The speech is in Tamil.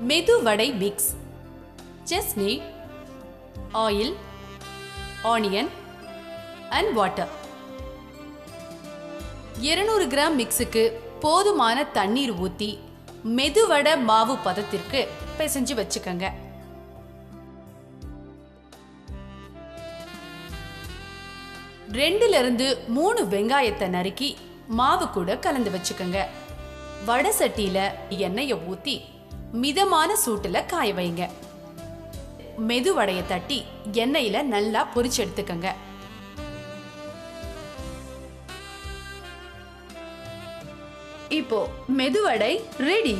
மெது vada mix செஸ்னி oil onion and water 200 gram மிக்ஸுக்கு போதுமான தண்ணீர் ஊற்றி மெதுவடை மாவு பதத்திற்கு பிசைஞ்சு வச்சுக்கோங்க. ரெண்டுலேருந்து மூணு வெங்காயத்தை நறுக்கி மாவு கூட கலந்து வச்சுக்கோங்க. வடை சட்டியில் எண்ணெயை ஊற்றி மிதமான சூட்டுல காய வைங்க. மெதுவடையை தட்டி எண்ணெயில் நல்லா பொரிச்சு எடுத்துக்கங்க. இப்போ மெதுவடை ரெடி